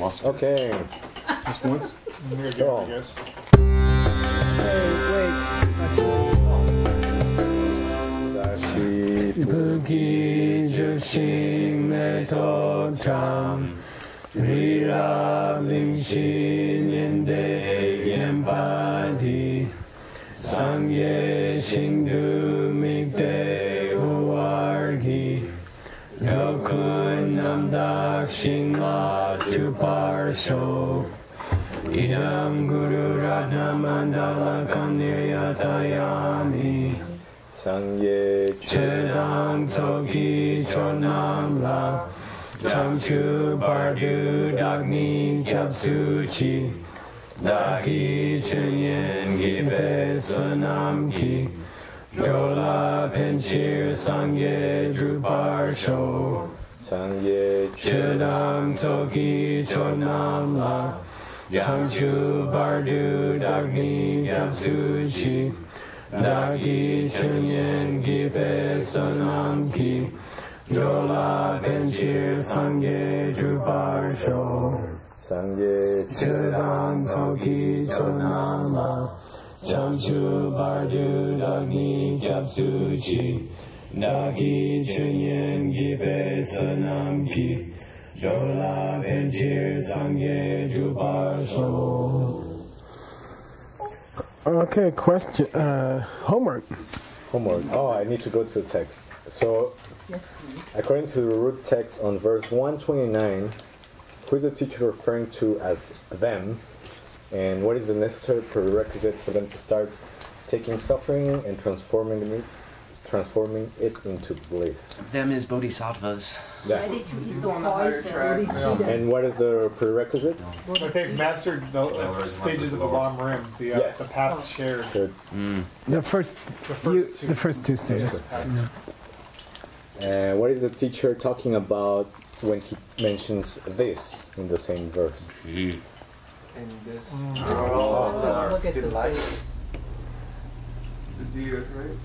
lost. Okay. Just once? I'm gonna give it So. a guess. Sashi Meto Tam Rira Limshin Inde Gempadi Sangye Shindu Mikde Uargi Dokun Namdak Shinga Chuparsho Idam Guru Ratna Mandala Kaniryatayami Sangye Chedang Soki Chonamla Changchu Bardu Dagni Kapsuchi Daki Chenyen Gipe Sanam Ki. Dola Penchir Sangye Drubar Sho Sangye Chedang Soki Chonamla Changchu Bardu Dagni Kapsuchi Dagi Chenyen Gipe Sanam Ki Yola Penchir Sangye Drubar Sho Sangye Chedang Soki Chonama Chamshu Bardu Dagi Kapsuchi Dagi Chenyen Gipe Sanam Ki Yola Penchir Sangye Drubar Sho Okay, question, uh, homework. homework. Oh, I need to go to the text. So, Yes, please. according to the root text on verse 129, who is the teacher referring to as them? And what is the necessary prerequisite for them to start taking suffering and transforming it, transforming it into bliss? Them is bodhisattvas. Yeah. Ready to eat the Go on the higher poison. track. And what is the prerequisite? But they've mastered the uh, stages of the Lam Rim, the, uh, Yes. the paths shared. The, The first, The first you, two. the first two stages. and what is the teacher talking about when he mentions this in the same verse? in this Look world are at the delight. The deer, right?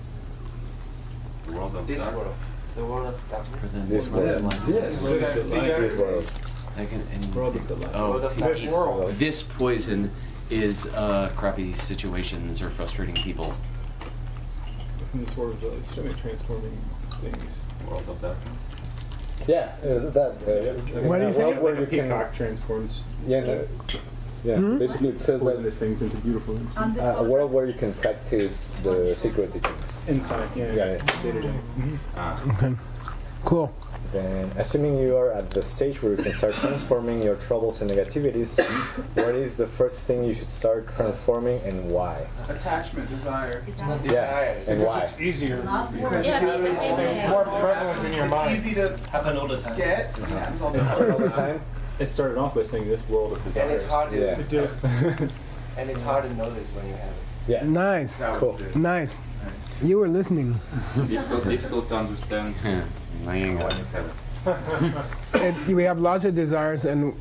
The world of this world. The world of darkness. This world. Yes. This world. I can, and, World of delight. oh, World of t- This world. this poison is uh, crappy situations or frustrating people. From this world of delight, certainly transforming things. World of darkness. Yeah, uh, that. Uh, What do you a say? world where Like you a can. peacock transforms Yeah, no, yeah. Hmm? Basically, it says that poisonous things into beautiful things. Uh, a world where you can practice the secret teachings. Inside, yeah, Yeah, yeah. day to day. Okay. Cool. Then, assuming you are at the stage where you can start transforming your troubles and negativities, what is the first thing you should start transforming and why? Attachment, desire. Yeah, and why? It's easier. Not Because for- it's Yeah, yeah, yeah, yeah, yeah. more prevalent in your mind. It's Easy to Happen all the time. get. happens all the time. The time? It started off by saying this world of desires. And it's hard to Yeah. It and it's hard to notice when you have it. Yeah. Nice. Cool. Nice. You were listening. difficult, difficult to understand when you have it. And we have lots of desires, and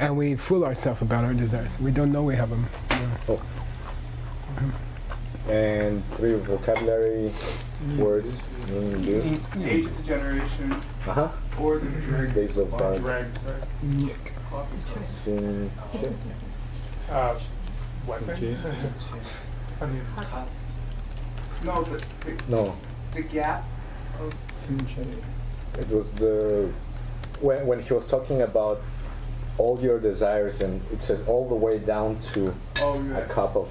and we fool ourselves about our desires. We don't know we have them. Oh. And three vocabulary words. Do. Age of degeneration, Uh huh. Or the drag. Days of Drag, God. right? Sin. shit. Uh, weapons? I mean, no, the, the, No, the gap. it was the when when he was talking about all your desires, and it says all the way down to Oh, a cup of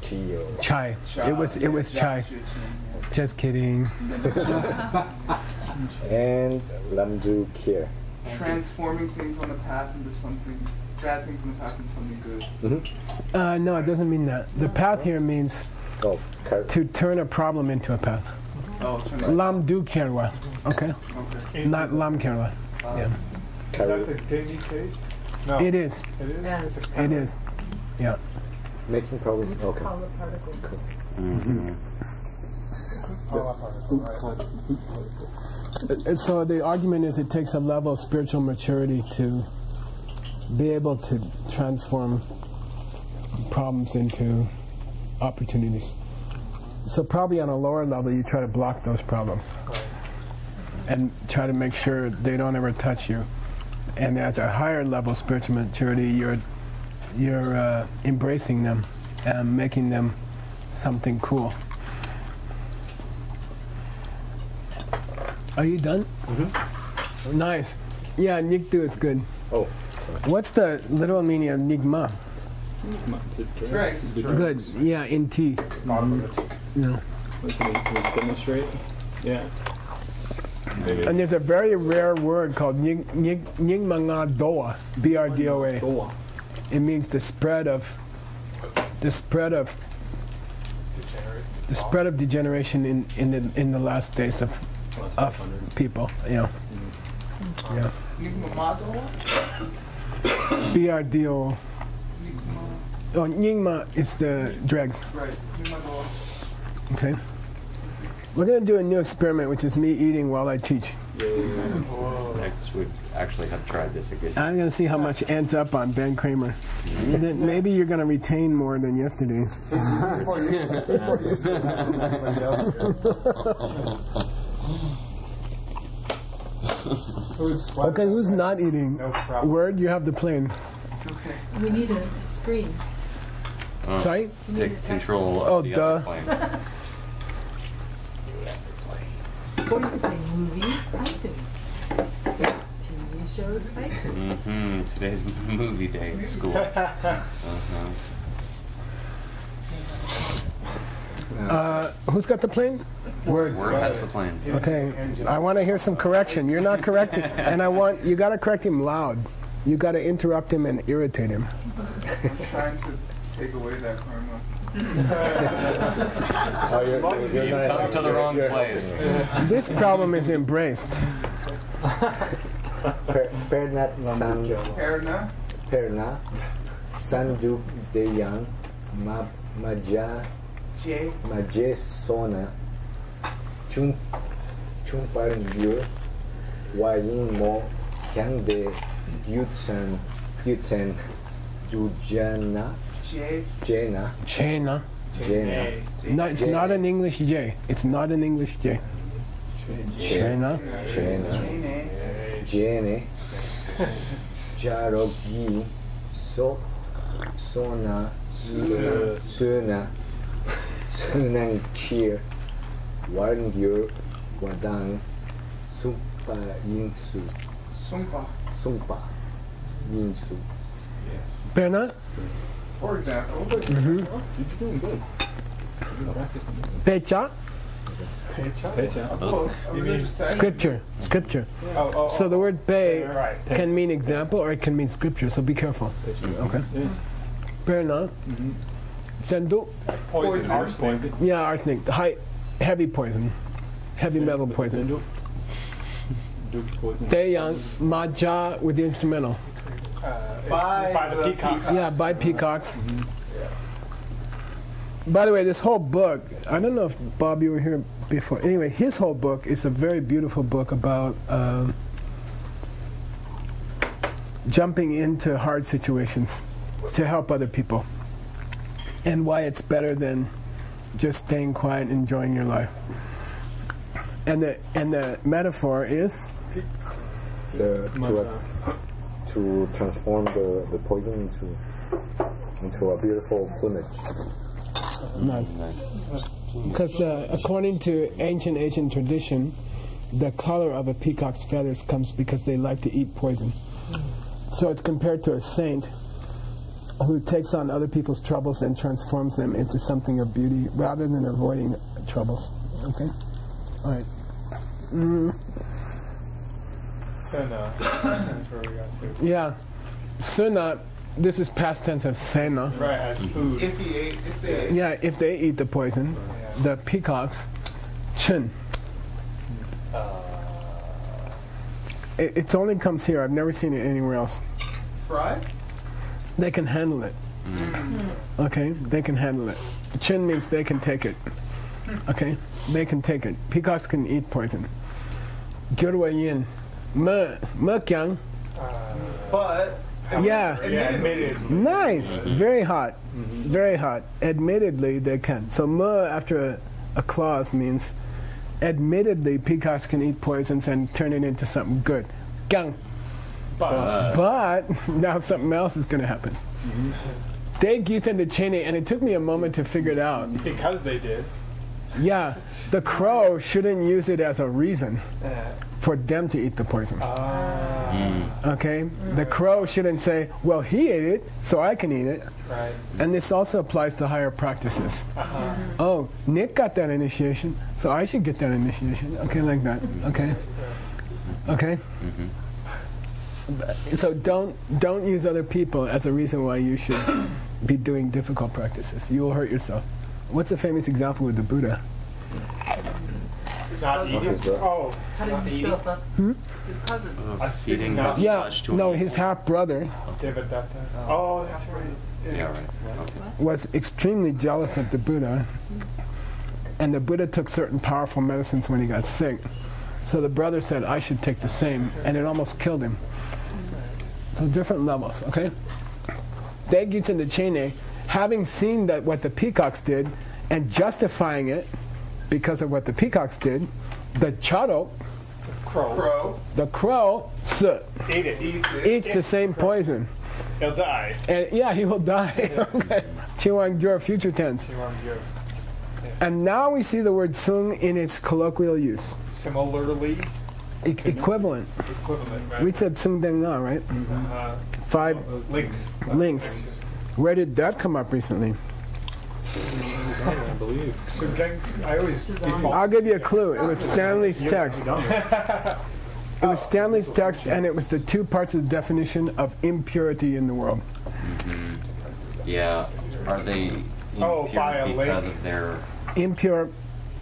tea or Chai. It was it was chai. Just kidding. and lamdu kir. Transforming things on the path into something, bad things on the path into something good. Mm-hmm. Uh, no, it doesn't mean that. The path here means Oh, kar- to turn a problem into a path. Oh, turn Lam du kerwa. Okay. okay. Not lam kerwa. Yeah. Is that the Davy case? No. It is. It is? Yeah. It's a It Yeah. making problems. Okay. Color particle. Particle, right. Uh, So the argument is it takes a level of spiritual maturity to be able to transform problems into opportunities. So probably on a lower level, you try to block those problems and try to make sure they don't ever touch you. and at a higher level of spiritual maturity, you're you're uh, embracing them and making them something cool. Are you done? Mm-hmm. Nice. Yeah, Nikdu is good. Oh, What's the literal meaning of Nigma? Dregs. Good. Yeah, in T. No. Like to to demonstrate. Yeah. And there's a very rare word called Nig- Nig- Doa, B-R-D-O-A. Goa. It means the spread of the spread of the spread of degeneration in, in the in the last days of Last of people. Yeah. Yeah. Nigmamato? B R D O. Nigma. Oh, Nyingma is the dregs. Right. Okay. We're gonna do a new experiment, which is me eating while I teach. Next, we actually have tried this again. I'm gonna see how much ends up on Ben Kramer. Then Maybe you're gonna retain more than yesterday. Okay, who's not eating? Word, you have the plane. Okay. We need a screen. Oh, Sorry? Take control Oh, of the duh. other plane. Or you could say movies, iTunes. TV shows, iTunes. hmm Today's movie day at school. Uh-huh. Uh, who's got the plane? Word. Word has the plane. Okay, I want to hear some correction. You're not correcting, and I want you got to correct him loud. You got to interrupt him and irritate him. I'm trying to take away that karma. oh you're, you're You've not come to the you're- wrong you're place. This problem is embraced. Per- Pernat San Erna. Perna Sanjuk Deyang Ma Maja J. Maje Sona Chung um, um Chung Parin Yur Wayin Mo Kyang De Gyutsen Gyutsen Jujana J. Jena Chena. Jena No, it's not an English J. It's not an English J. Chena. Jena Jane. Jene Jarogi So Sona Suna Sunan Cheer Warngyur Wadang Sumpa Yinsu Sumpa. Sumpa Yinsu Perna. For example. You're doing good. You're practicing. Pecha. Pecha. Oh, I'm gonna just tell you. Scripture. Scripture. Oh, oh, So the word be right. can mean example or it can mean scripture. So be careful. Okay. Yeah. Perna. Mhm. Sendu. Poison. Poison. Arsenic. Yeah, arsenic. High, heavy poison. Heavy metal poison. Zindu. Duke poison. Taeyang Maja with the instrumental. Uh, By by the the peacock. peacock. Yeah, by Peacocks. By the way, this whole book, I don't know if Bob, you were here before. Anyway, his whole book is a very beautiful book about um, jumping into hard situations to help other people and why it's better than just staying quiet and enjoying your life. And the, and the metaphor is the, to, uh, to transform the, the poison into into a beautiful plumage. nice. Because uh, according to ancient Asian tradition, the color of a peacock's feathers comes because they like to eat poison. So it's compared to a saint who takes on other people's troubles and transforms them into something of beauty rather than avoiding troubles. Okay? All right. Mm. Senna. That's where we got to. Yeah. Suna, this is past tense of sena. Right, as food. If he ate, if they ate. Yeah, if they eat the poison, the peacocks, chun. Uh. It it's only comes here. I've never seen it anywhere else. Fry? They can handle it. Okay, they can handle it. Chin means they can take it. Okay, they can take it. Peacocks can eat poison. Gyurwa yin. Me, me kyang. But. Yeah. Admitted. Nice. Very hot. Very hot. Admittedly, they can. So me after a, a clause means, admittedly, peacocks can eat poisons and turn it into something good. Gang. But But now something else is going to happen. They Gita and the Cheney, and it took me a moment to figure it out. because they did, Yeah, the crow shouldn't use it as a reason for them to eat the poison. ah, Okay? The crow shouldn't say, well, he ate it, so I can eat it. right. And this also applies to higher practices. Oh, Nick got that initiation, so I should get that initiation. Okay, like that. Okay. Okay. So don't don't use other people as a reason why you should be doing difficult practices. You will hurt yourself. What's a famous example with the Buddha? Not eating. his Oh, Cutting himself up. His cousin. Uh, feeding his not- Yeah, no, his half brother Devadatta. Oh, that's right. Yeah, right. Okay. was extremely jealous of the Buddha, and the Buddha took certain powerful medicines when he got sick. So the brother said, I should take the same, and it almost killed him. So different levels, okay? Daegyutsu and the Chene, having seen that what the peacocks did and justifying it because of what the peacocks did, the charo, Crow. Crow the crow, s- Ate it. eats it. eats the same poison. He'll die. And yeah, he will die. okay. Chiwang future tense. You want And now we see the word sung in its colloquial use, Similarly e- equivalent. equivalent, right? We said sung deng na, right? uh, Five links. links. Where did that come up recently? I believe. I always I'll give you a clue. It was Stanley's text. It was Stanley's text, and it was the two parts of the definition of impurity in the world. Yeah. Are they Oh, impure by a because of their Impure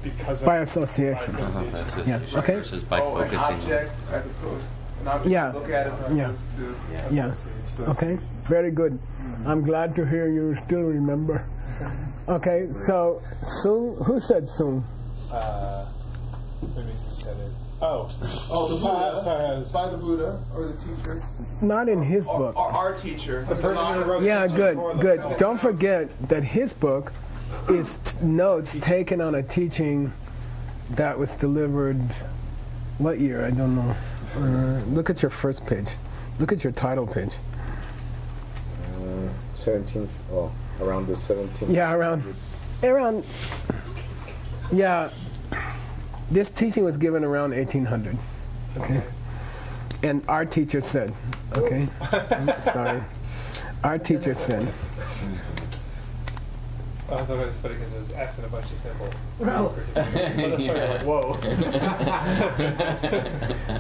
because of by association. because of association. association okay. versus by oh, an object as opposed an object Yeah. to look at as opposed Yeah. to Yeah. Yeah. Okay. Very good. I'm glad to hear you still remember. Okay. So sung. Who said soon? Uh, maybe you said it. Oh. oh the Uh, Buddha sorry. by the Buddha or the teacher Not in his or, book. or our teacher The person who wrote Yeah, good, good. Don't forget that his book is t- notes taken on a teaching that was delivered. What year? I don't know. Uh, look at your first page. Look at your title page. Uh, 17, oh, around the 17th. Yeah, around, around. Yeah, this teaching was given around 1800. Okay, and our teacher said, okay, I'm sorry, our teacher said. I thought it was funny because it was F and a bunch of symbols. Oh. Motherfucker, like, whoa.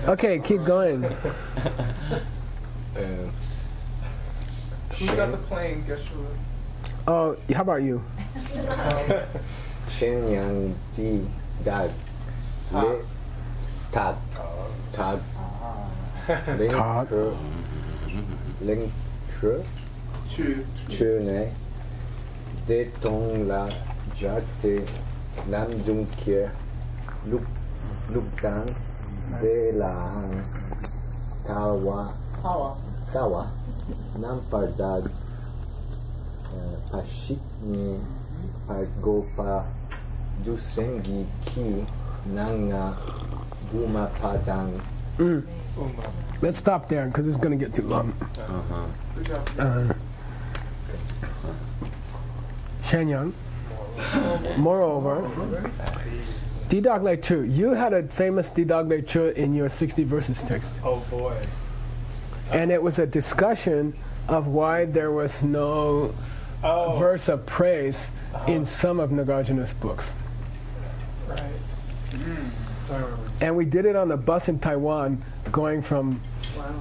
Okay, keep going. Uh, who got the plane Yeshua Oh, how about you? Shin Yang Di Dad. Le Tad. Tad. Ling Tad. Tru. Ling Tru. Chu Chư Ne. De Tong La Jate. Nam Dung Kia. Lục Lục Dan. De La Hang. Tawa. Tawa. Nam Pardad. Pashik ni Pagopa Dusengi Ki Nanga Buma Padang. Uma. Let's stop there because it's going to get too long. Uh-huh. good job Uh, Shenyang. Moreover, Didog Lei Chu, you had a famous Didog Lei Chu in your 60 verses text. Oh boy. And it was a discussion of why there was no Oh. verse of praise uh-huh. in some of Nagarjuna's books. Right. Mm-hmm. Remember. And we did it on the bus in Taiwan going from Wow.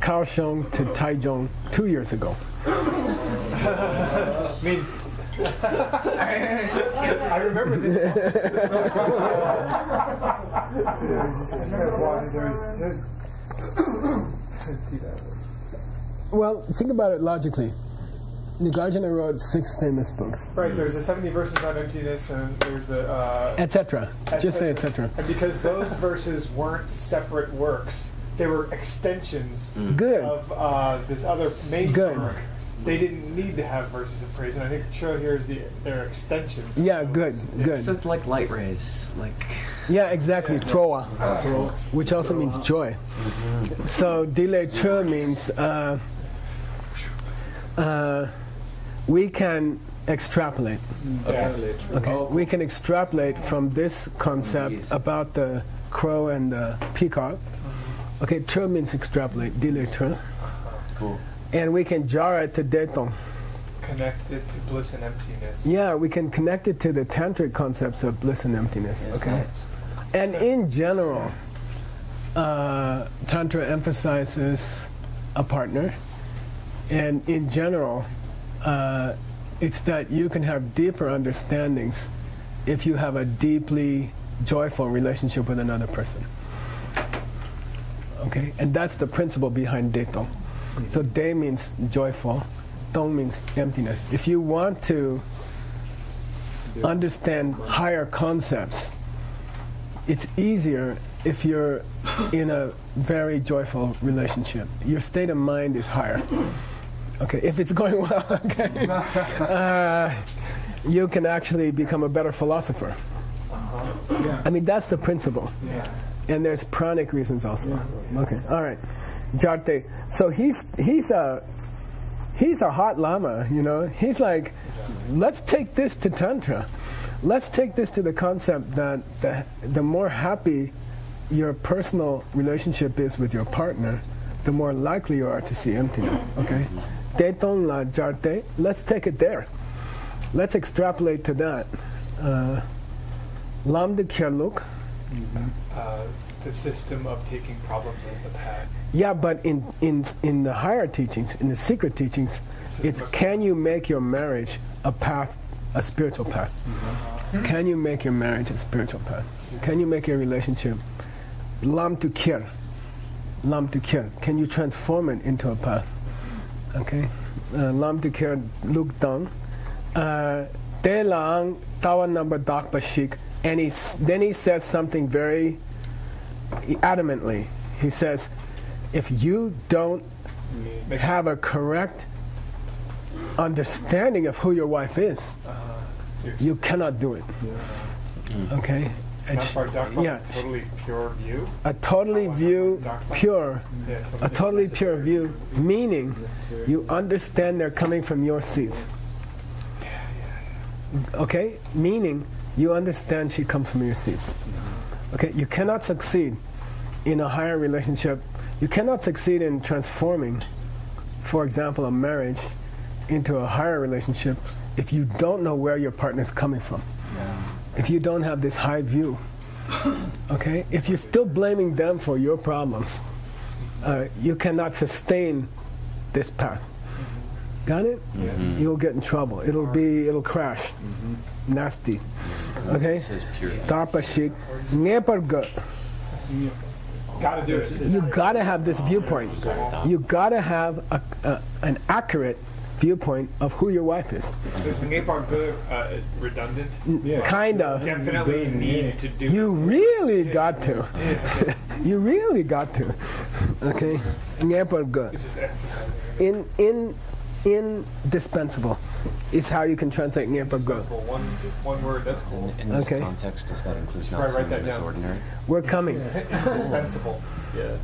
Kaohsiung to Taichung two years ago. I mean, I remember this. Well, think about it logically. Nagarjuna wrote six famous books, Right, there's the 70 verses on emptiness, and there's the. Uh, etc. Just say etc. and because those verses weren't separate works, they were extensions Good. of uh, this other main Good. work. They didn't need to have verses of praise, and I think Cho here is the their extensions. Yeah, those. good, Yeah. good. So it's like light rays, like Yeah, exactly. Troa, which also means joy. So dile tre means uh, uh, we can extrapolate. Yeah. Okay, we can extrapolate from this concept Yes. about the crow and the peacock. Okay, tre means extrapolate. Dile tre, cool. And we can jar it to deton. Connected to bliss and emptiness. Yeah, we can connect it to the tantric concepts of bliss and emptiness. Yes, okay. that's- And in general, uh, Tantra emphasizes a partner. And in general, uh, it's that you can have deeper understandings if you have a deeply joyful relationship with another person. Okay? And that's the principle behind So De means joyful, Tong means emptiness. If you want to understand higher concepts, it's easier if you're in a very joyful relationship. Your state of mind is higher. Okay, if it's going well, okay, uh, you can actually become a better philosopher. I mean, that's the principle. Yeah. And there's pranic reasons also. Okay, all right. Jarte. So he's he's a he's a hot lama, you know. He's like, let's take this to tantra. Let's take this to the concept that the, the more happy your personal relationship is with your partner, the more likely you are to see emptiness. Okay? Teton la jarte. Let's take it there. Let's extrapolate to that. Uh, Lam de Kierluk. Uh, the system of taking problems as the path. Yeah, but in, in, in the higher teachings, in the secret teachings, it's can you make your marriage a path, a spiritual path? Can you make your marriage a spiritual path? Can you make your relationship lam to kir? Lam to kir. Can you transform it into a path? Okay? Uh, lam to kir luk dang. Uh, Te lang tawa number dak bashik. And he, then he says something very adamantly. He says, if you don't have a correct understanding of who your wife is, you cannot do it. Okay? And Not sh- for yeah, totally pure view. a totally view pure, a totally pure view, meaning you understand they're coming from your seeds. Okay? Meaning you understand she comes from your seeds. Okay? You cannot succeed in a higher relationship. You cannot succeed in transforming, for example, a marriage into a higher relationship if you don't know where your partner is coming from. If you don't have this high view. Okay? If you're still blaming them for your problems, uh, you cannot sustain this path. Got it? Yes. You'll get in trouble. It'll be, it'll crash. Nasty. Okay? It says pure. Tapashik, neparga. Gotta do it. You gotta have this viewpoint. You gotta have a, a, an accurate viewpoint of who your wife is. Is Nepal good, uh, redundant? Kind of. Definitely need to do. You really got to. you really got to. Okay? Neparga. It's just emphasizing. it. In, in, indispensable is how you can translate neparga. Indispensable. One, one word. That's cool. In this Okay. context, does that include Probably not write that it down. ordinary? We're coming. Indispensable. Yeah.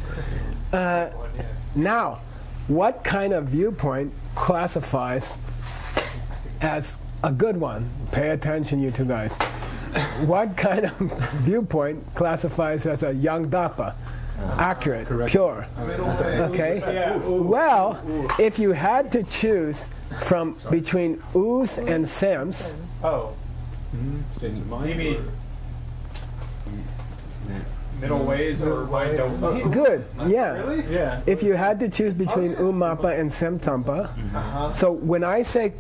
Uh, yeah. Now, what kind of viewpoint classifies as a good one? Pay attention, you two guys. what kind of viewpoint classifies as a young dapa? Uh, accurate, Correct. pure. Okay? Well, if you had to choose from between ooze and sams, Oh. States of. You mean middle ways or mind over? Uh, good, yeah. Really? Yeah. If you had to choose between oh. umapa and semtampa, uh-huh. so when I say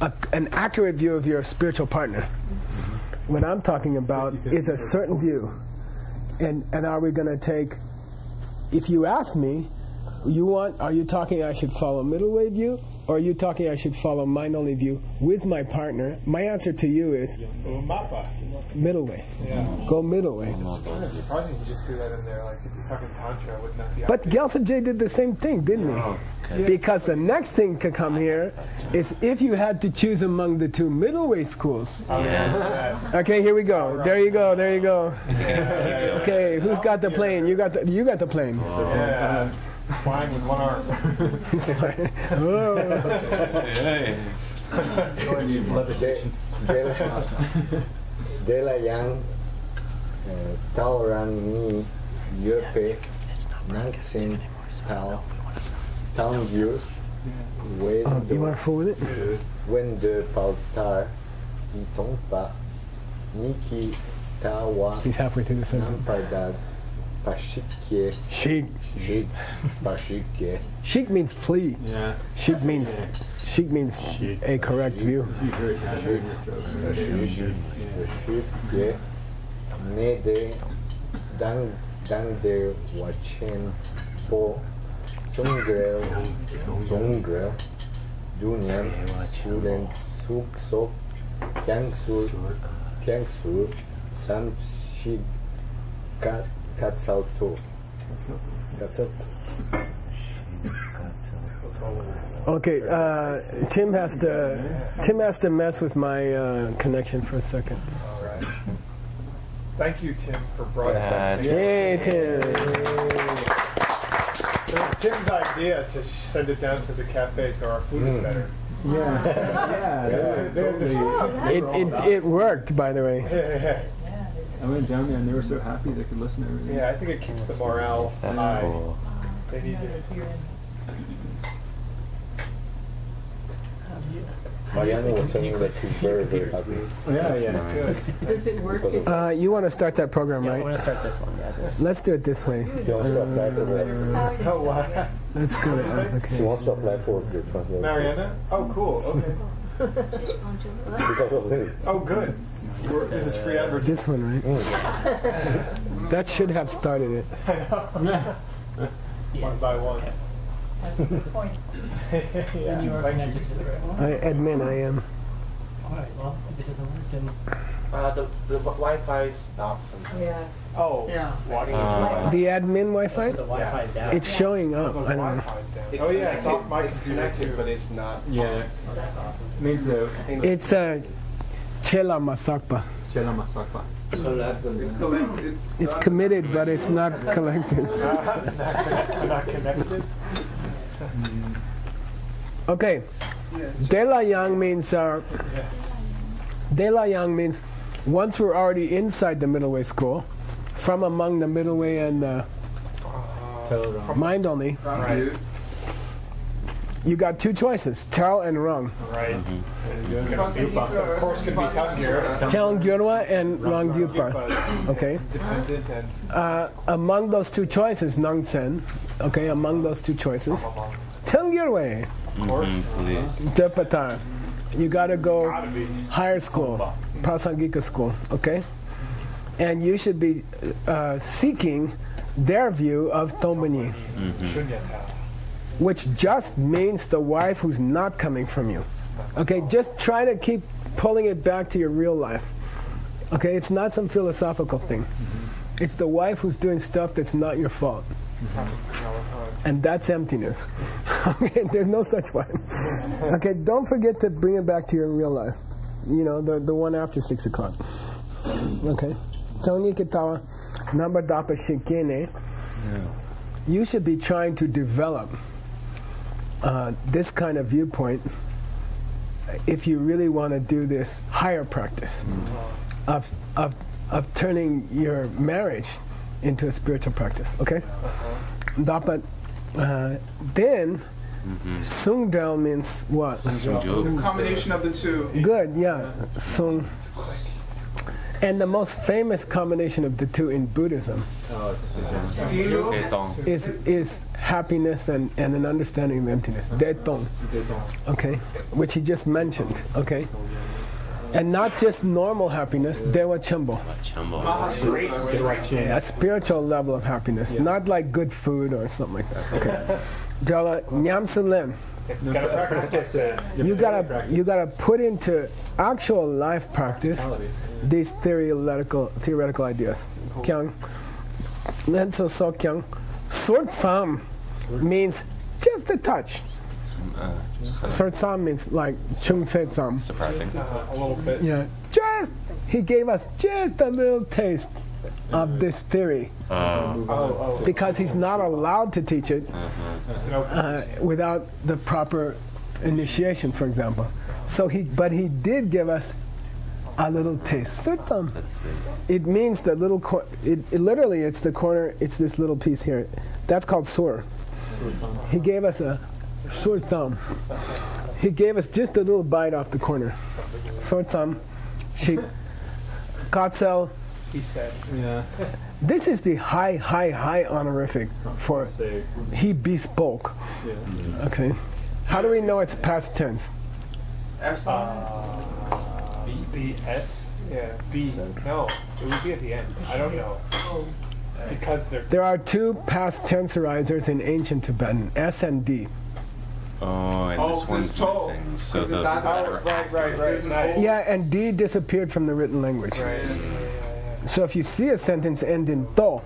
a, an accurate view of your spiritual partner, what I'm talking about is a certain view. And, and are we going to take, if you ask me, you want, are you talking I should follow middle way view? Or are you talking I should follow mind only view with my partner? My answer to you is middle way. Yeah. Go middle way. It's surprising he just threw that in there. Like if he's talking tantra, wouldn't be? But Gyaltsen J did the same thing, didn't he? Because the next thing to come here is if you had to choose among the two middle way schools. Yeah. Okay, here we go. There you go. There you go. Okay, who's got the plane? You got the. You got the plane. Yeah. Flying with one arm. He's like, oh. Hey. De, de, la, de la Yang, uh, Tao Ran Ni, Yepe, Nangxin, Tao, Tang Yu, Wen Oh, ah, you want de, to fool with it? Wen de Pao Tar, Yi Tong Pa, Niki Ta Wa, He's halfway through the sentence. Nampardad, Pashikye, Sheik. Shik, Pashikye, Sheik means flee. Yeah. Sheik means. Sheik means a correct view. You heard that. Ne de, Dang, Dang de Wachen, Po, Zungrel, Zungrel, Dunyan, Chulen, Suk Sok, Kyang Sur, Kyang Sur, Sam Shig, Kat, Katsal To. Katsal Okay, uh, Tim has to. Tim has to mess with my uh, connection for a second. All right. Thank you, Tim, for That's broadcasting. Hey, Tim. It was Tim's idea to send it down to the cafe so our food is hmm. better. Yeah. Yeah. They- they. It, it, it worked, by the way. Yeah, I went down there and they were so happy they could listen to everything. yeah, I think it keeps the morale That's high. cool. They need to. Mariana was telling me that she's very, very happy. Yeah, yeah. Nice. Does it work? Uh, you want to start that program, right? I want to start this one, yeah. This. Let's do it this way. She wants to apply for the, Oh, wow. Let's go to she wants to apply for the translation. Mariana? Oh, cool. Okay. Because of this. Oh, good. We're- This is free advertising. This one, right? That should have started it. One by one. That's the point. yeah, When you are thank connected to the ground. I admit I am. Alright, well, if it doesn't work, then Uh, the, the Wi-Fi stops sometimes. Yeah. Oh, Yeah. walking Uh, The admin Wi-Fi? the Wi-Fi is down. It's showing up. the I don't know. Wi-Fi's down. It's oh, yeah, it's connected- off my It's connected, but it's not. Yeah. That's awesome. Means the It's uh, Chela Masakpa. Chela Masakpa. It's collect, it's. It's committed, but it's not collected. Not connected. Okay. De La Yang means uh, De La Yang means once we're already inside the middle way school, from among the middle way and uh, mind only, Right. you got two choices: Tao and Rang. Right. It's gonna be, of course, going to be Tangier. Tao Gyurwa and Rang Gyupa. Okay. Uh, among those two choices, Nang Sen. Okay, among those two choices, Tang Gyurwe, of course. Mm-hmm, please. Depata. You gotta go Gotta higher school, Prasangika school, okay? And you should be uh, seeking their view of Tombani, Should get that. which just means the wife who's not coming from you. Okay, just try to keep pulling it back to your real life. Okay, it's not some philosophical thing. Mm-hmm. It's the wife who's doing stuff that's not your fault. Happens all the time. And that's emptiness. okay, there's no such one. okay, don't forget to bring it back to your real life. You know, the, the one after six o'clock. Okay. Tony Kitawa, number dapa shikene. You should be trying to develop uh, this kind of viewpoint if you really want to do this higher practice of, of, of turning your marriage into a spiritual practice. Okay? Dapat, uh, then, Sungdal means what? Combination of the two. Good, yeah. Sung. And the most famous combination of the two in Buddhism is, is happiness and, and an understanding of emptiness. Detong. Okay? Which he just mentioned. Okay? And not just normal happiness, Dewa Chambo. Chumbo. A spiritual level of happiness, not like good food or something like that. Okay. Jala Nyamsun Len. Gotta practice that. Uh, you gotta you gotta put into actual life practice these theoretical theoretical ideas. Kyang Len so so kyang. Sort sam means just a touch. Uh, Uh, Sertsam means like chung setsam. surprising. Uh, a little bit. Yeah, just he gave us just a little taste of this theory oh. because he's not allowed to teach it It's an open. uh, without the proper initiation, for example. So he, but he did give us a little taste. Sertsam. It means the little cor- it, it literally it's the corner. It's this little piece here. That's called sur. He gave us a sur thumb. He gave us just a little bite off the corner. Sur thumb. She. Kotzel. He said. Yeah. This is the high, high, high honorific for he bespoke. Yeah. Okay. How do we know it's past tense? S Uh, B B S. Yeah. B. No, it would be at the end. I don't know. Because they're. There are two past tensorizers in ancient Tibetan, S and D. Oh, and Oh, this 'cause one's it's tall. missing. So 'Cause the it's not- letter Oh, right, after right, right. Right. Yeah, and D disappeared from the written language. Right. Yeah, yeah, So if you see a sentence end in do,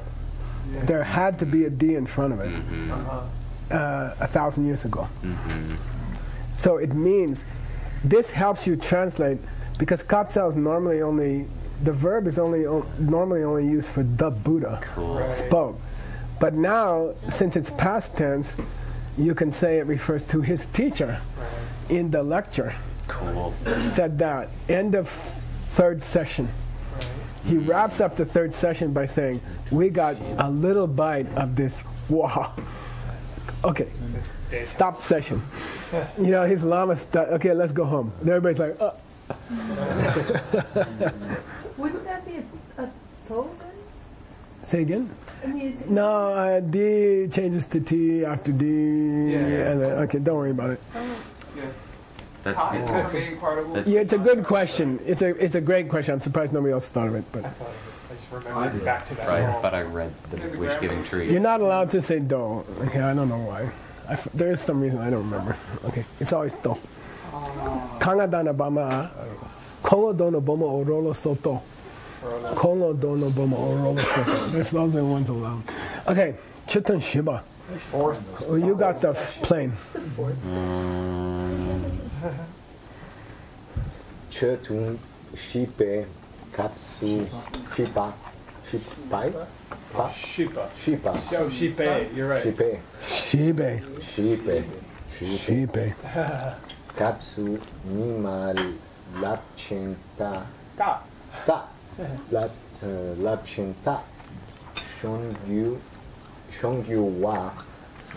there had to be a D in front of it yeah. Uh-huh. uh, a thousand years ago. Mm-hmm. So it means this helps you translate because katsa is normally only the verb is only o- normally only used for the Buddha Cool. Spoke, but now since it's past tense, you can say it refers to his teacher Right. in the lecture Cool. said that end of third session. Right. He wraps up the third session by saying, "We got a little bite of this. Wow. Okay, stop session. You know, his lama. St- okay, let's go home. And everybody's like, uh, Wouldn't that be a, a toe then? say again. I mean, No, uh, D changes to T after D. Yeah. And then, okay, don't worry about it. Yeah. That Ka is is the main particle. That's- Yeah, it's a good question. It's a it's a great question. I'm surprised nobody else thought of it. But I thought of it. I just remembered back to that. right, but I read the Maybe wish giving tree. you're not allowed to say do. Okay, I don't know why. I f there is some reason I don't remember. Okay, it's always do. Kangadana bama. Kongo dono boma orolo soto. Kongo dono boma orolo soto. There's those are the ones allowed. Okay, chiton shiba. Fourth. Oh, you got the plane. Chötun Shipe Katsu Shipa Shipai Pa Shipa. Shipa Oh, Shipe. You're right. Shipe Shibe. Shipe Shipe Katsu Nimal Lapchenta Da. Ta Lap uh, Lapchenta Shongyu Shongyu wa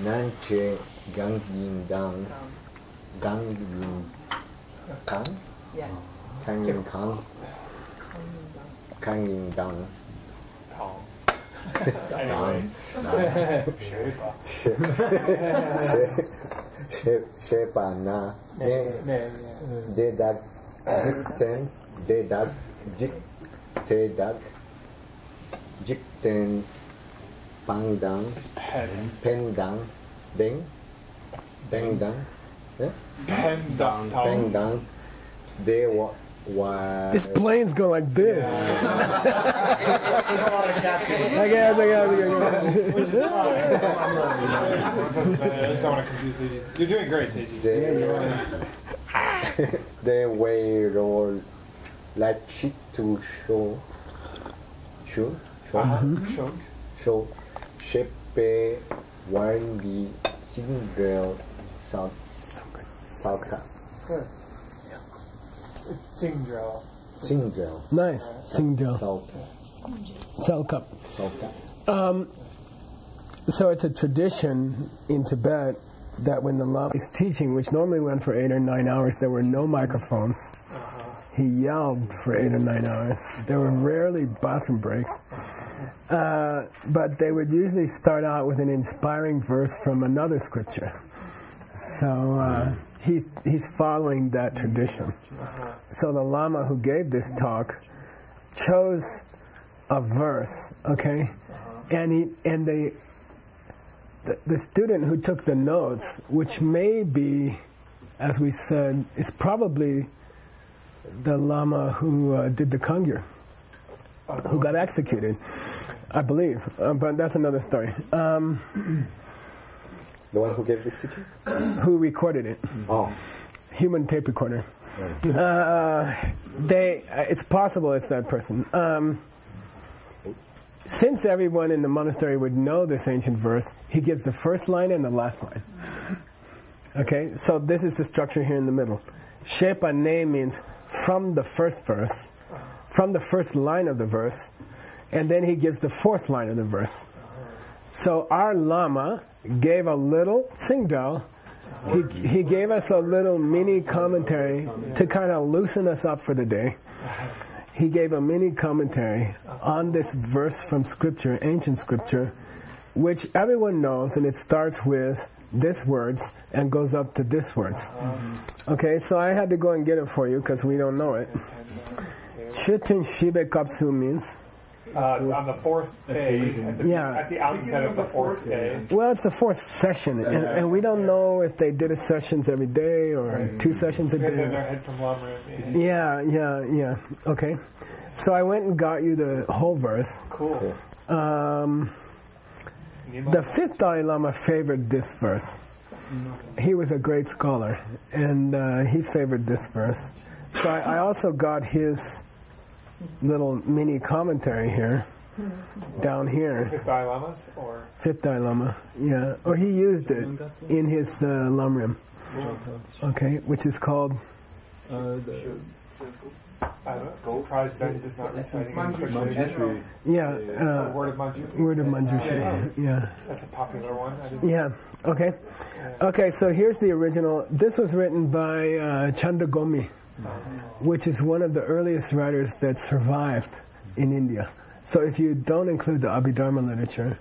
Nanche Gangyin Dang Gangyin Kang yeah. Kangyin Kang Kangyin Dang Tall. anyway. Shipa. Shepa na ne Man, dedag jikten dedag jik tedag jikten Pen. pendang deng bengdang eh? Pen. Dong. Tall. bengdang de wa wa This plane's going like this. There's a lot of is fine. It doesn't matter. I just don't want to confuse Seiji. You're doing great, Seiji. de de way roll la chitu show show show Uh-huh. Sure. Mm-hmm. show shepe warndi single south south Singdrel. single Nice. Singdel. south Cell cup. south So it's a tradition in Tibet that when the Lama is teaching, which normally went for eight or nine hours, there were no microphones. Uh-huh. He yelled for eight or nine hours. There were rarely bathroom breaks. Uh, but they would usually start out with an inspiring verse from another scripture. So uh, he's, he's following that tradition. So the Lama who gave this talk chose a verse, okay? And he and they the, the student who took the notes, which may be, as we said, is probably the Lama who uh, did the Kangyur, who got executed, I believe. Uh, but that's another story. Um, The one who gave this teaching? who recorded it. Oh. Human tape recorder. Uh, they, uh, it's possible it's that person. Um, since everyone in the monastery would know this ancient verse, he gives the first line and the last line. Okay, so this is the structure here in the middle. Shepa ne means from the first verse, from the first line of the verse, and then he gives the fourth line of the verse. So our Lama gave a little Singdao. He, he gave us a little mini commentary to kind of loosen us up for the day. He gave a mini commentary on this verse from Scripture, ancient Scripture, which everyone knows, and it starts with this words and goes up to this words. Okay, so I had to go and get it for you because we don't know it. Chitin Shibe Kapsu means Uh, on the fourth day, at the, Yeah. at the outset of the fourth day. Well, it's the fourth session, and, and we don't know if they did it sessions every day or two sessions a And then their day. head from Lamrim. Yeah, yeah, yeah. Okay. So I went and got you the whole verse. Cool. Um, Nemo? The fifth Dalai Lama favored this verse. He was a great scholar, and uh, he favored this verse. So I, I also got his little mini commentary here, down here. Fifth Dalai Lamas? Or Fifth Dalai Lama, yeah. Or he used it in his uh, Lamrim, okay, which is called, Uh, the I'm surprised Ben is not reciting it quickly. Manjushri. yeah, Uh, uh, Word of Manju. Word of Manjushri, yeah. That's a popular one. I didn't, Yeah, okay. Okay, so here's the original. This was written by uh, Chandragomi, which is one of the earliest writers that survived in India. So if you don't include the Abhidharma literature,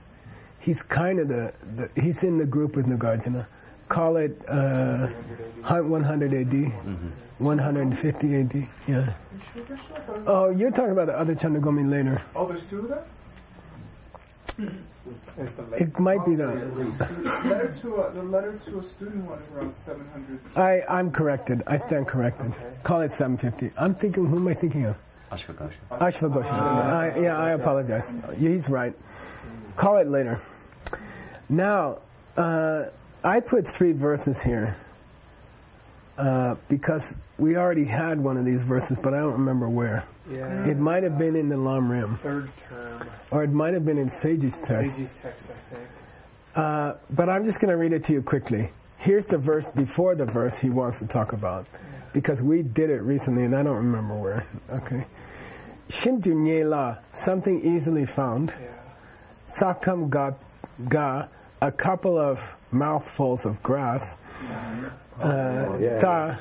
he's kind of the, the he's in the group with Nagarjuna. Call it uh, 100 AD, 150 AD, yeah. Oh, you're talking about the other Chandragomi later. Oh, there's two of them? It's the late. It might be the. The letter to a, the letter to a student one around 700. I, I'm corrected. I stand corrected. Call it 750. I'm thinking, who am I thinking of? Ashwagosha. Ashwagosha. I, yeah, I apologize. He's right. Call it later. Now, uh, I put three verses here uh, because we already had one of these verses, but I don't remember where. Yeah. It might have been in the Lam Rim, Third term. or it might have been in Sage's text. Sage's text, I think. Uh, but I'm just going to read it to you quickly. Here's the verse before the verse he wants to talk about, because we did it recently and I don't remember where. Okay. Shintu nye la, something easily found. Sakam ga, ga, a couple of mouthfuls of grass. Uh, yeah. ta,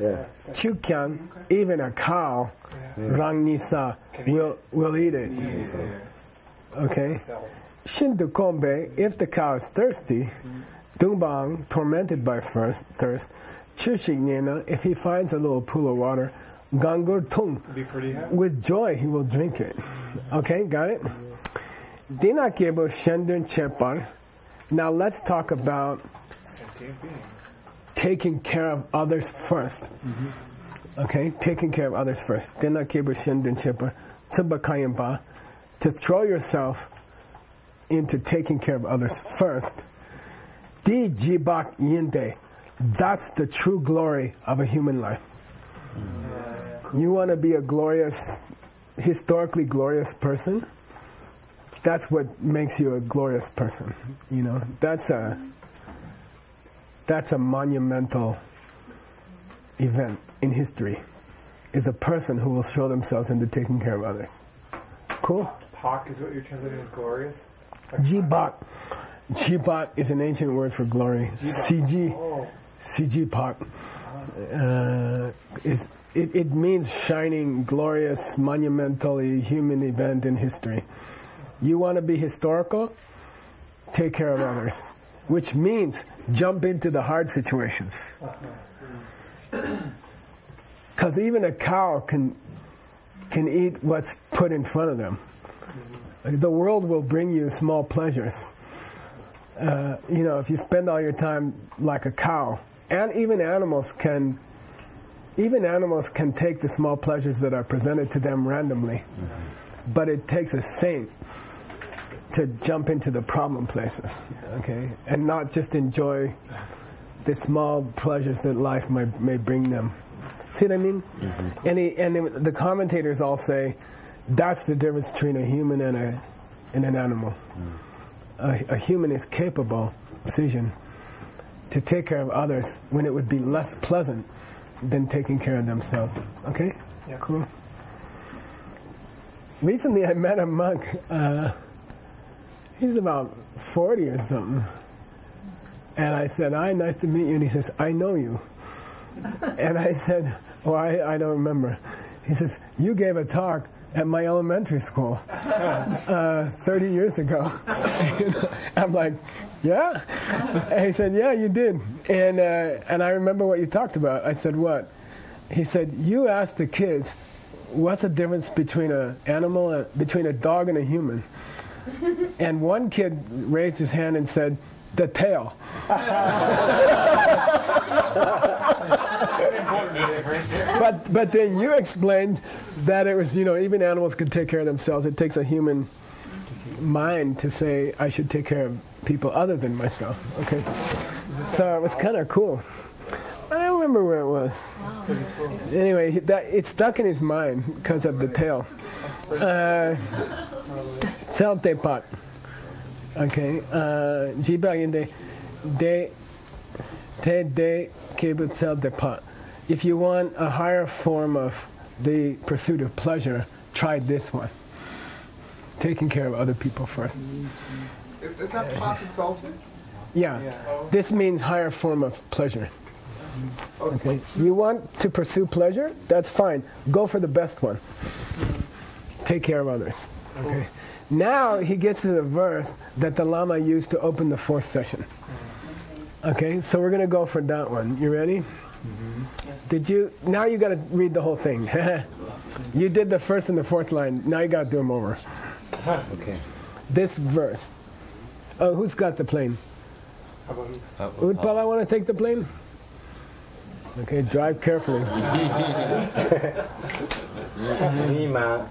Yeah. chukyan, even a cow, rang nisa, will, will eat it. Okay. So, Shindu Kombe, if the cow is thirsty, Dungbang, tormented by first, thirst, Chushignena, if he finds a little pool of water, Gangur Tung, be pretty happy. with joy he will drink it. Okay, got it? Dina Kebo Shendun Chepar. Now let's talk about taking care of others 1st mm-hmm. Okay, taking care of others first. Dina Kebo Shendun Chepar. Tsubakayamba. To throw yourself into taking care of others first. Di jibak yinde. That's the true glory of a human life. Mm. You want to be a glorious, historically glorious person? That's what makes you a glorious person. You know, that's a that's a monumental event in history. Is a person who will throw themselves into taking care of others. Cool. Pak is what you're translating as glorious? Jibak. Jibak is an ancient word for glory. CG. Oh, CG Pak. Uh, is, it, it means shining, glorious, monumentally human event in history. You want to be historical? Take care of others. Which means jump into the hard situations. Because even a cow can, can eat what's put in front of them. The world will bring you small pleasures. Uh, you know, if you spend all your time like a cow, and even animals can, even animals can take the small pleasures that are presented to them randomly. But it takes a saint to jump into the problem places, okay, and not just enjoy the small pleasures that life may, may bring them. See what I mean? And, he, and the- the commentators all say that's the difference between a human and, a, and an animal. A, a human is capable, decision, to take care of others when it would be less pleasant than taking care of themselves. Okay? Yeah. Cool. Recently, I met a monk. Uh, he's about 40 or something. And I said, Hi, nice to meet you. And he says, I know you. and I said, Well, I, I don't remember. He says, You gave a talk at my elementary school uh, 30 years ago. I'm like, Yeah? And he said, Yeah, you did. And, uh, and I remember what you talked about. I said, What? He said, You asked the kids, What's the difference between an animal, and, between a dog and a human? And one kid raised his hand and said, The tail. but but then you explained that it was you know even animals can take care of themselves. It takes a human mind to say I should take care of people other than myself. Okay, so it was kind of cool. I don't remember where it was. Anyway, that it stuck in his mind because of the tail. Uh, Seltepat. Okay. Uh, Jibayinde de te de kibut seltepat. If you want a higher form of the pursuit of pleasure, try this one. Taking care of other people first. Is, that pot exalted? Yeah. This means higher form of pleasure. Okay. You want to pursue pleasure? That's fine. Go for the best one. Take care of others. Okay. Now he gets to the verse that the Lama used to open the fourth session. Okay, so we're going to go for that one. You ready? Did you? Now you got to read the whole thing. you did the first and the fourth line. Now you got to do them over. Okay. This verse. Oh, who's got the plane? How about you? Uh, Utpala, want to take the plane? Okay, drive carefully. Nima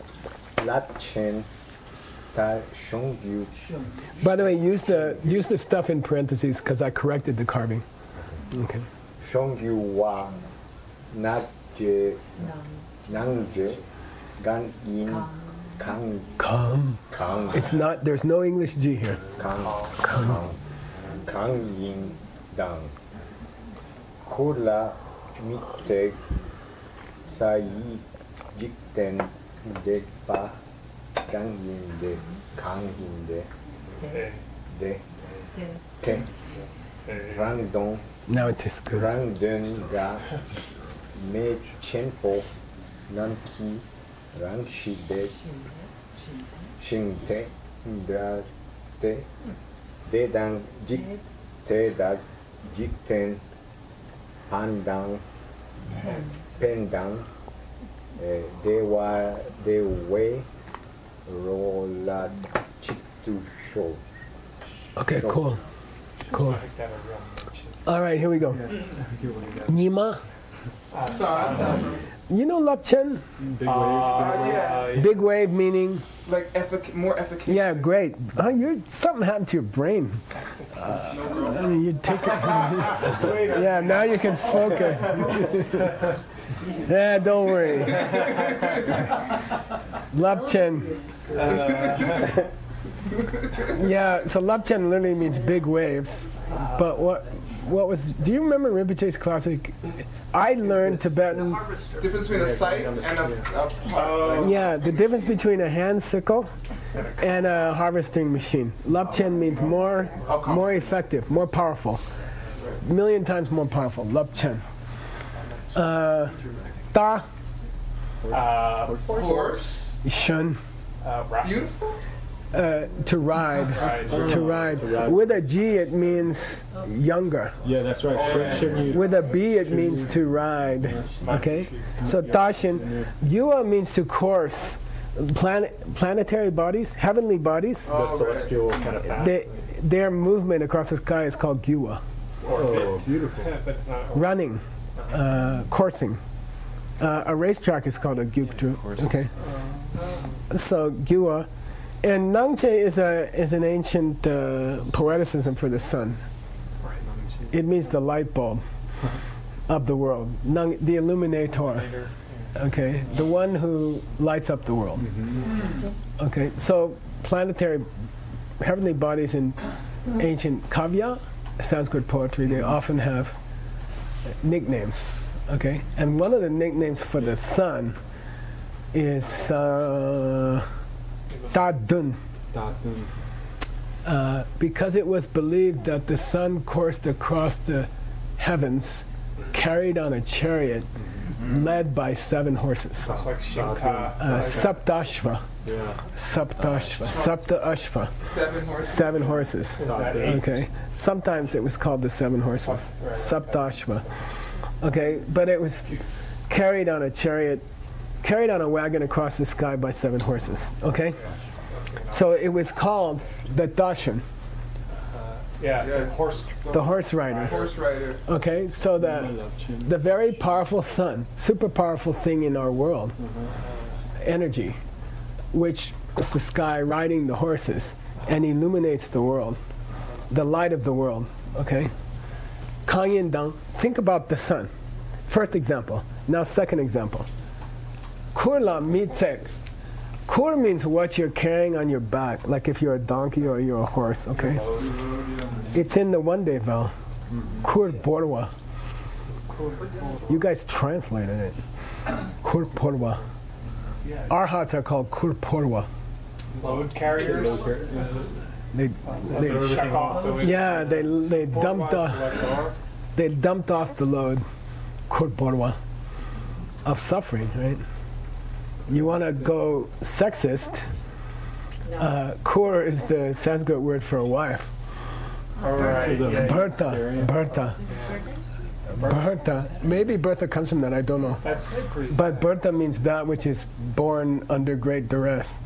Latchen Ta Shongyu By the way, use the use the stuff in parentheses because I corrected the carving. Okay. Shongyu Wa Natje Nangje Gan Yin Kang Come. Kang It's not. There's no English G here. Kang Kang Kang Yin Dang Kula Mitte Sai Jikten De Pa Kang Yin De Kang Yin De Hey, De Te hey. Rang Dong Now it tastes good. Rang Den Ga Me Chenpo Nan Ki Rang Shi De Shing Te Dra Te De Dang Jik Te Da Jik Ten Han Dang Pen Dang eh, De Wa De Wei Ro La Chik Tu Shou Okay, cool. Cool. I think that would run. All right, here we go. Nima. You know Lapchen? Big Uh, wave. yeah. Big wave meaning. Like effic- more efficacious. Yeah, great. Oh, you're something happened to your brain. Uh, you take it. yeah, now you can focus. yeah, don't worry. Lapchen. yeah, so Lapchen literally means big waves. But what what was do you remember Rinpoche's classic? I learned Tibetan Difference between a sight and a, a yeah, the difference between a hand sickle and a harvesting machine. Lapchen means more, more effective, more powerful, million times more powerful. Lapchen. Uh, ta Uh, horse. Shun uh, Beautiful. uh, to ride, Right. to ride. With a G, it means younger. Yeah, that's right. Should, shouldn't? With a B, it means to ride. Okay, so Tashin, Yua means to course. Planet, planetary bodies, heavenly bodies. the celestial kind of path. They, their movement across the sky is called Gyua. Oh, beautiful. but it's not. Running, uh, coursing. Uh, a racetrack is called a Gyukdru. Okay. So Gyua, And Nangche is a is an ancient uh, poeticism for the sun. Right, It means the light bulb uh-huh. of the world, Nang, the illuminator. Later. Okay, the one who lights up the world. Mm-hmm. Okay, so planetary heavenly bodies in ancient kavya, Sanskrit poetry, they mm-hmm. often have nicknames. Okay, and one of the nicknames for the sun is uh, Dadun. Datun. Uh, because it was believed that the sun coursed across the heavens, carried on a chariot, led by seven horses. So it's like Uh, Saptashva, Yeah. Saptashva, Sapta Seven horses. seven horses. Is that eight? Okay, sometimes it was called the seven horses, Right, right. Saptashva. Okay, but it was carried on a chariot, carried on a wagon across the sky by seven horses. Okay, so it was called the Dashan, Uh, yeah, Yeah. the horse. the horse rider. Horse rider. Okay, so that the very powerful sun, super powerful thing in our world, energy, which is the sky riding the horses and illuminates the world, the light of the world. Okay, Kangyin Dang. Think about the sun. First example. Now, second example. Kurla mitzek. Kur means what you're carrying on your back, like if you're a donkey or you're a horse. Okay, it's in the one day vow. Kur borwa. You guys translated it. Kur porwa. Arhats are called kur porwa. Load carriers. They, they, Check yeah, they they dumped off, they dumped off the load, kur porwa, of suffering, right? You want to go sexist? Uh, kur is the Sanskrit word for a wife. All right. Yeah, yeah. Bertha, Bertha, Bertha. Maybe Bertha comes from that. I don't know. That's pretty. But Bertha means that which is born under great duress.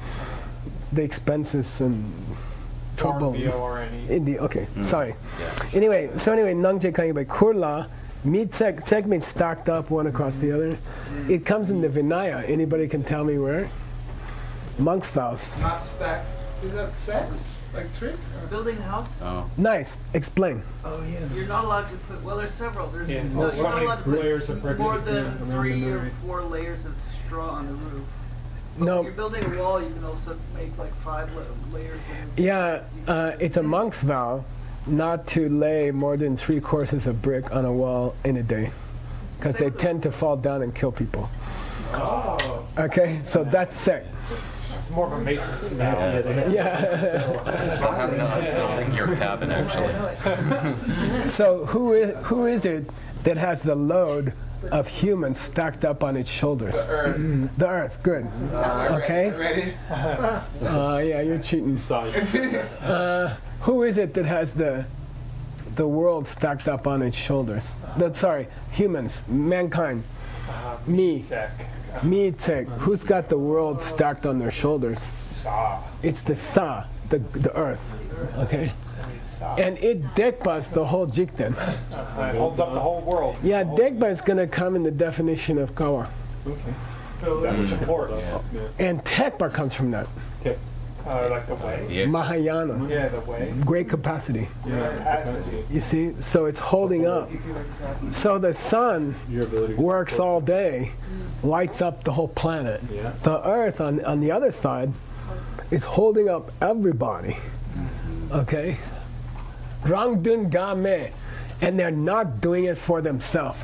The expenses and trouble. B-O-R-N-E. In the, okay, sorry. Anyway, so anyway, Nangje Kangi by Kurla, mi tsek, tsek means stacked up one across the other. It comes in the Vinaya. Anybody can tell me where? Monk's vows. Not to stack. Is that sex? Like trick? Or? Building a house, Oh, Nice. Explain. Oh yeah. You're not allowed to put, well, there's several. There's, Yeah, you're so- so not many allowed to put layers of bricks more than three or four layers of straw on the roof. But No. When you're building a wall, you can also make like five layers. And Yeah, uh, it's a monk's vow not to lay more than three courses of brick on a wall in a day because they tend to fall down and kill people. Oh. Okay, so that's sick. It's more of a mason's now. Yeah. don't have enough building your cabin actually. so who is who is it that has the load of humans stacked up on its shoulders? The earth. The Earth. Good. Uh, Okay. Ready? Uh, yeah, you're cheating. Uh, who is it that has the the world stacked up on its shoulders? The, sorry, humans, mankind. Uh, Me. Sec. Me, Tek. Who's got the world stacked on their shoulders? Saw. It's the Sa, the, the Earth. Okay? I mean, saw. And it dekbas the whole jikten. Uh, it holds up the whole world. Yeah, dekba is going to come in the definition of kawa. That supports. And tekba comes from that. Uh, like the way. Yeah. Mahayana. Yeah, the way. Great capacity. Yeah, Capacity. You see? So it's holding up. So the sun Your ability to works all day, lights up the whole planet. Yeah. The earth on, on the other side is holding up everybody. Okay? Rangdun game. And they're not doing it for themselves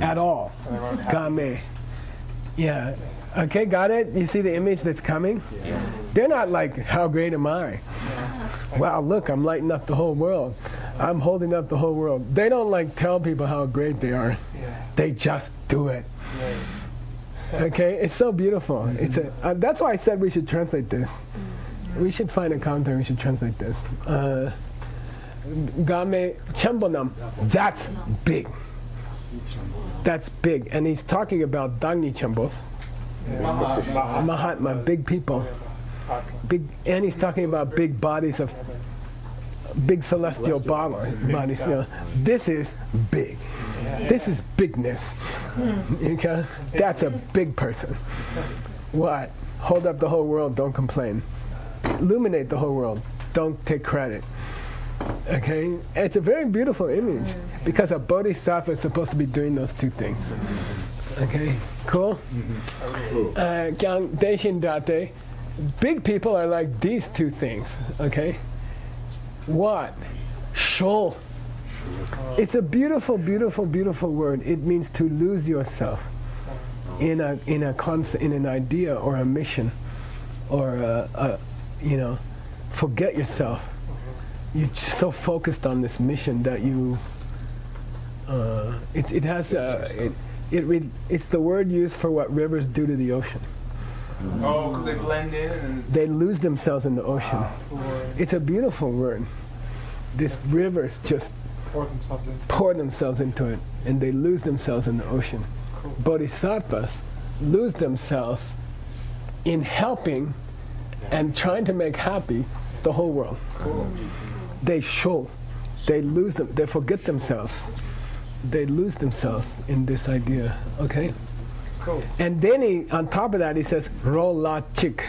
at all. Game. Yeah. Okay, got it? You see the image that's coming? They're not like, how great am I? Wow, look, I'm lighting up the whole world. I'm holding up the whole world. They don't like tell people how great they are. Yeah. They just do it. Okay, it's so beautiful. It's a, uh, that's why I said we should translate this. We should find a commentary. We should translate this. Uh, Game Chembonam. That's big. That's big. And he's talking about Dagni Chembos, Mahatma. Big people. Big, and he's talking about big bodies of big celestial body- bodies. You know, this is big. This is bigness. Okay, that's a big person. What? hold up the whole world, don't complain. Illuminate the whole world, don't take credit. Okay? It's a very beautiful image because a bodhisattva is supposed to be doing those two things. Okay? Cool? Uh, Kyang Deshin Date, big people are like these two things. Okay? What? Shol. It's a beautiful, beautiful, beautiful word. It means to lose yourself in a in a concept, in an idea or a mission, or a, a you know, forget yourself. You're so focused on this mission that you. Uh, it it has a, it it re- it's the word used for what rivers do to the ocean. Oh, because they blend in and They lose themselves in the ocean. It's a beautiful word. These rivers just Pour themselves pour themselves into it and they lose themselves in the ocean. Bodhisattvas lose themselves in helping and trying to make happy the whole world. They show, they lose them, they forget themselves. They lose themselves in this idea, okay? Cool. And then he, on top of that, he says, rola chik.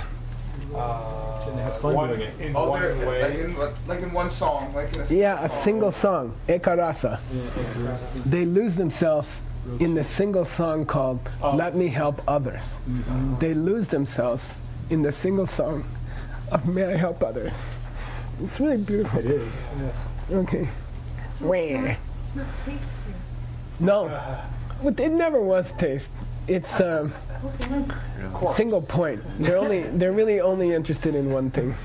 Uh, And have fun one, doing it. In oh, one they're like in like in one song, like in a Yeah, a song. single song, ekarasa. They lose themselves in the single song called Let Me Help Others. They lose themselves in the single song of May I Help Others. It's really beautiful. It is. Okay. Wah. It's not tasty. No, but it never was taste. It's um, single point. They're only they're really only interested in one thing.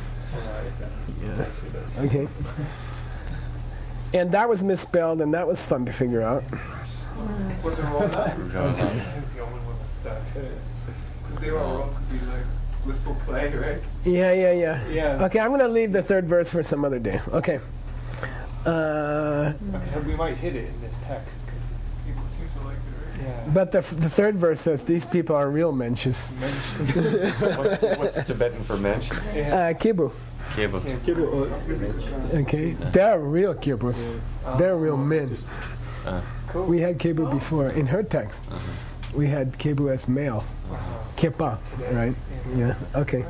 Yeah. Okay. And that was misspelled, and that was fun to figure out. But they're all It's the only one that's stuck. they were all could be like blissful play, right? Yeah, yeah, yeah. Yeah. Okay, I'm gonna leave the third verse for some other day. Okay. Uh, Okay, we might hit it in this text because it's people seem to like it, right? Yeah. but the, the third verse says these people are real mensches. what's, what's Tibetan for mensch? Uh, kibu. Cable. Okay, they're real kibus. They're real men. Uh, Cool. We had kibu before in her text. We had kibu as male. Kipa, right? Yeah. Okay.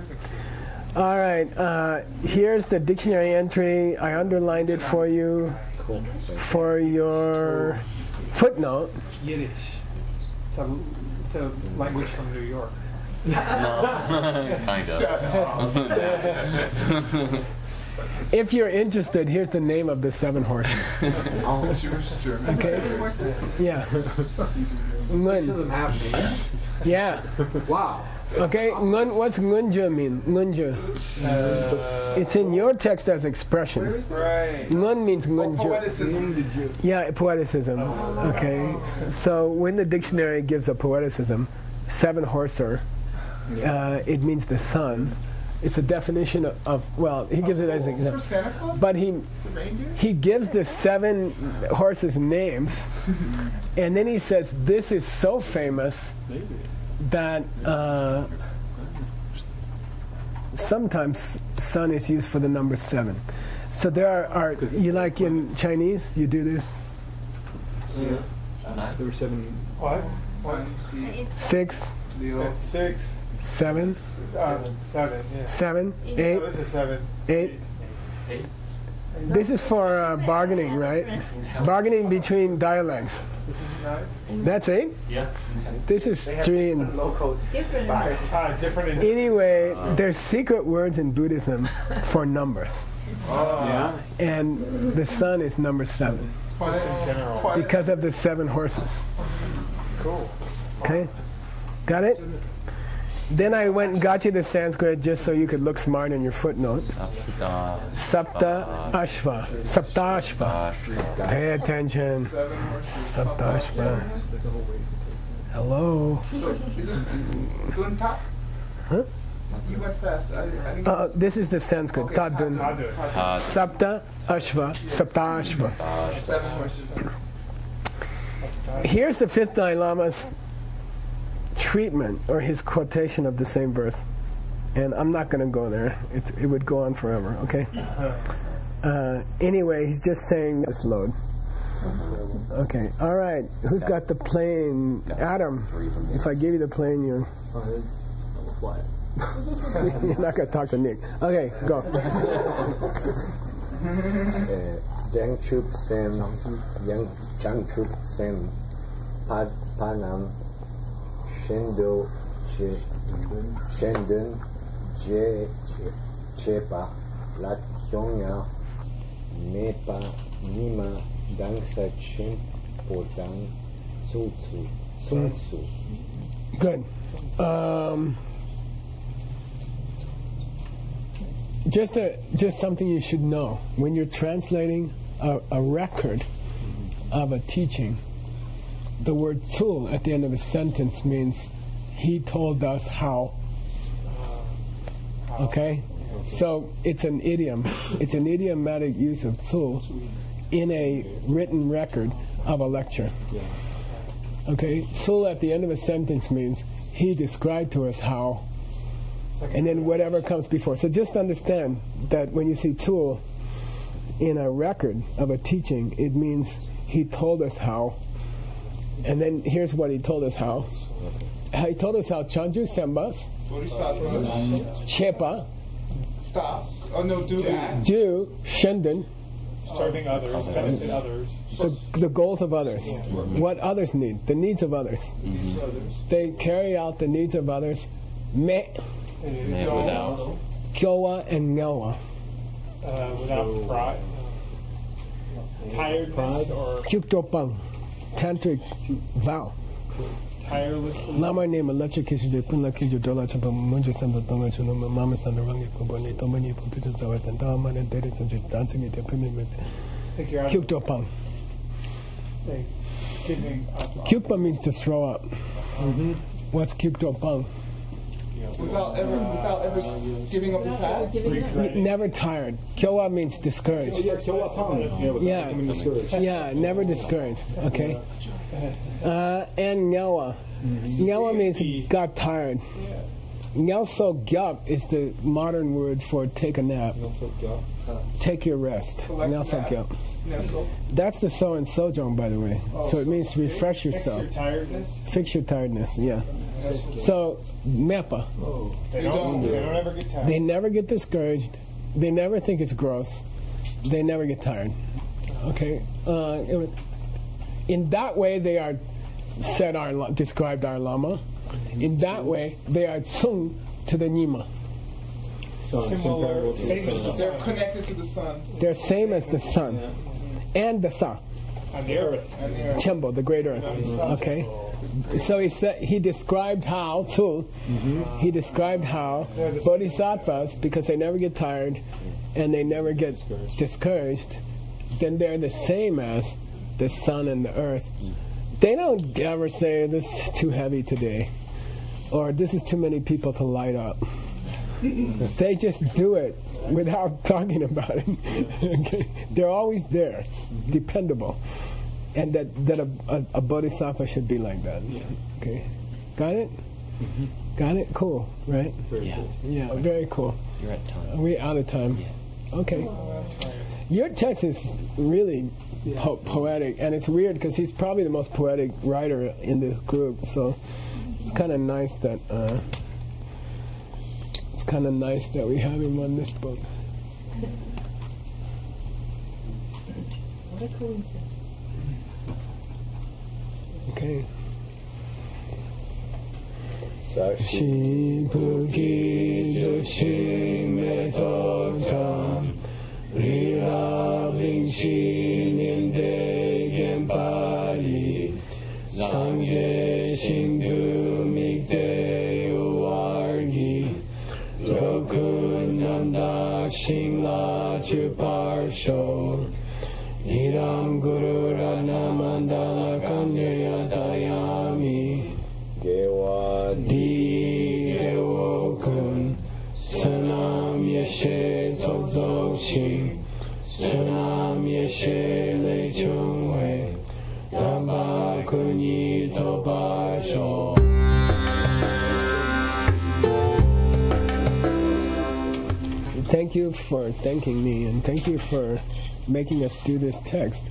All right. Uh, here's the dictionary entry. I underlined it for you. For your footnote. Yiddish. It's a, it's a language from New York. kind of. If you're interested, here's the name of the seven horses. Jewish German. Okay. Yeah. Ngun. them have names. Yeah. Wow. Okay. Ngun. What's ngunja mean? Ngunja. It's in your text as expression. Right. Ngun means Oh, poeticism. Yeah, poeticism. Okay. So when the dictionary gives a poeticism, seven horser, uh, it means the sun. It's a definition of, of well, he gives it as an Is for example. Santa Claus? But he he gives the seven horses names, and then he says this is so famous that uh, sometimes sun is used for the number seven. So there are, are you like in Chinese, you do this Yeah. There were seven. What? One, two, six, Leo. Six. Seven, Uh, seven. Yeah. seven, Oh, eight, this is seven. eight. This is for uh, bargaining, right? Bargaining between dialects. This is nine. That's eight. Yeah. This is three and Local Different. Ah, different. In, Anyway, there's secret words in Buddhism for numbers, Yeah. and the sun is number seven just in general. Because of the seven horses. Cool. Okay, got it? Then I went and got you the Sanskrit just so you could look smart in your footnote. Sapta. Sapta Ashva. Sapta Ashva. Pay attention. Seven. Sapta Ashva. Hello. So, is it Dun Huh? You went fast. I, I Uh, this is the Sanskrit. Okay, Tadun. I'll do it. Uh, Sapta Ashva. Sapta Ashva. Here's the fifth Dalai Lama's treatment or his quotation of the same verse. And I'm not going to go there. It's, it would go on forever, okay? Uh, anyway, he's just saying this load. Okay, all right. Who's got the plane? Adam, if I give you the plane, you. You're not going to talk to Nick. Okay, go. Uh, Jang Chup Sen, Jang Chup Sen, Panam Shendo che, Shenden je, Chepa La Kyongya Mepa Nima Dangsa Chenpo Dang Sun Good. Um, just a, just something you should know. When you're translating a, a record of a teaching the word "tul" at the end of a sentence means he told us how. Okay, so it's an idiom. It's an idiomatic use of "tul" in a written record of a lecture. Okay, sul at the end of a sentence means he described to us how, and then whatever comes before. So just understand that when you see tul in a record of a teaching, it means he told us how, and then here's what he told us how. He told us how Chanju Sembas, Bodhisattva. Shepa, Oh no, do that. do Shenden, Serving others, benefit others. the, the goals of others, what others need, the needs of others. They carry out the needs of others. Me, without. Kyowa, and Ngawa. Uh, without pride. Tiredness or Kyuktopang, tantric vow. tirelessly. Lama name electric kishi de punla kijo dola chapa munja sanda tonga chuno ma mama sanda rangi kubo ni tomo ni pu pijan sa watan tawa ma ne dere sanju dancing ite pimi me I think you're out of Kyuktopang. like, giving up. Kyukpa means to throw up. What's Kyuktopang? Without ever, without ever giving up the path. Never tired. Kyowa means discouraged. Yeah, kill up. Yeah, Yeah. becoming discouraged. Yeah, never discouraged. Okay. Uh, and Nyawa. Nyawa means got tired. Nyalso gyap is the modern word for take a nap. Take your rest. Nyalso gyap. Yeah, That's the so and sojong, by the way. So it means refresh yourself. Fix your tiredness. Fix your tiredness. Yeah. So mepa. They don't, they don't ever get tired. They never get discouraged. They never think it's gross. They never get tired. Okay. Uh, in that way, they are said our described our lama. In that way, they are tsung to the nima. So, Similar, same as the they're connected to the sun They're same as the sun and the sa, on the earth. and Chembo, the great earth. Okay. So he said he described how too. He described how bodhisattvas, because they never get tired and they never get discouraged, then they're the same as the sun and the earth. They don't ever say this is too heavy today, or this is too many people to light up. they just do it without talking about it. okay? They're always there, dependable and that that a, a, a bodhisattva should be like that. Okay, got it? Got it? Cool, right? Very Yeah. Yeah, very cool. You're at time. Are we out of time? Yeah. Okay. Your text is really po- poetic, and it's weird because he's probably the most poetic writer in the group. So it's kind of nice that uh, it's kind of nice that we have him on this book. What a coincidence. Okay. 사시 시부기 조심의 덕담 리라빙시님대겐 빨리 상계신두 믹대유알기 덕근난다 싱라주파쇼 Idam Guru Ratnamandala Sanam Yeshe Sanam Yeshe Lechungwe Kunyi Thank you for thanking me and thank you for making us do this text.